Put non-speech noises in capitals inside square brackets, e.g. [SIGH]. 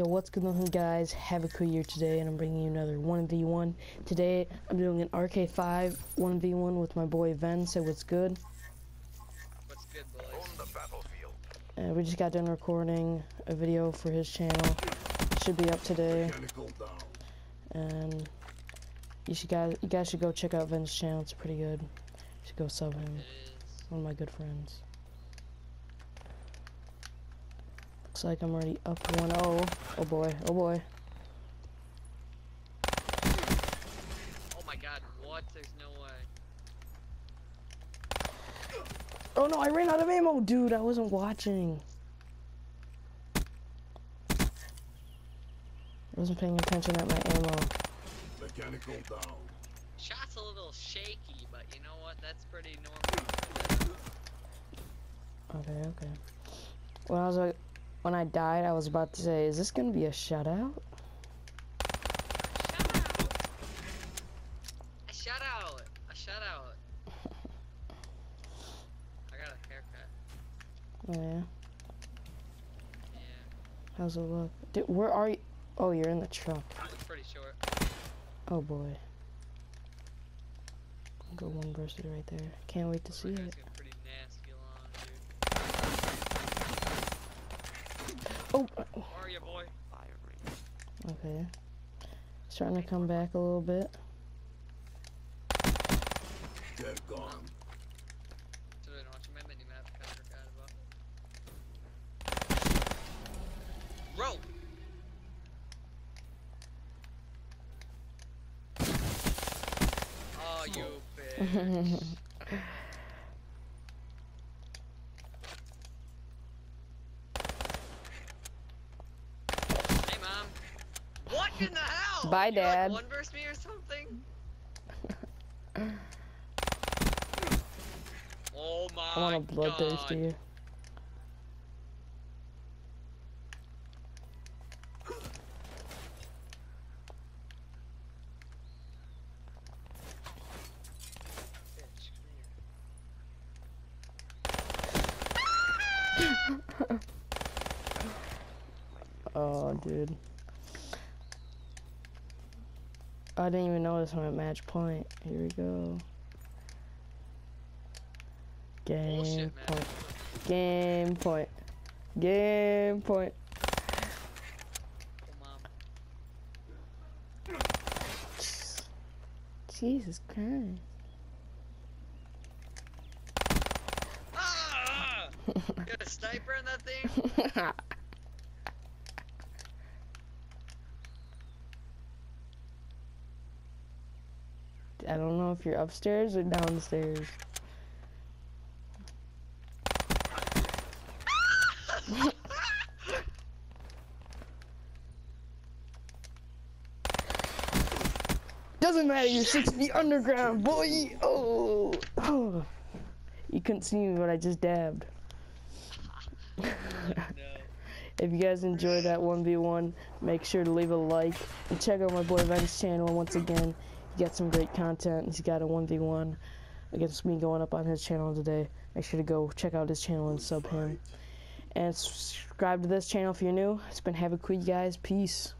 Yo, what's going on guys? Have a cool year today and I'm bringing you another 1v1. Today I'm doing an RK5 1v1 with my boy Ven, so what's good? What's good, boys? On the battlefield. Uh, we just got done recording a video for his channel. Should be up today. Mechanical. And you should guys you guys should go check out Ven's channel, it's pretty good. You should go sub him. One of my good friends. Looks like I'm already up 1-0. Oh boy, oh boy. Oh my god, what? There's no way. Oh no, I ran out of ammo, dude. I wasn't watching. I wasn't paying attention at my ammo. Mechanical down. Shot's a little shaky, but you know what? That's pretty normal. Okay, okay. When I was like, when I died, I was about to say, is this gonna be a shutout? A shutout! A shutout! I got a haircut. Oh yeah. Yeah, How's it look? Dude, where are you? Oh, you're in the truck. it's pretty short. Oh boy. Go one versus right there. Can't wait to see it. Oh. Where are you, boy? okay. Starting to come back a little bit. Dead gone. So then watching my mini map, kinda forgot about. Bro! Oh, you [LAUGHS] bitch. What in the hell? Bye, You're, Dad. Like one verse me or something? [LAUGHS] oh my I want to bloodthirsty God. Bitch, come here. Oh, dude. I didn't even notice when at match point. Here we go. Game Bullshit, point. Game point. Game point. Jesus Christ. Ah! Got a sniper in that thing? [LAUGHS] I don't know if you're upstairs or downstairs. Doesn't matter, you're six feet underground, boy! Oh! oh. You couldn't see me, but I just dabbed. [LAUGHS] If you guys enjoyed that 1v1, make sure to leave a like and check out my boy Ven's channel once again. He got some great content. He's got a 1v1 against me going up on his channel today. Make sure to go check out his channel and sub him. And subscribe to this channel if you're new. It's been Cool, you guys. Peace.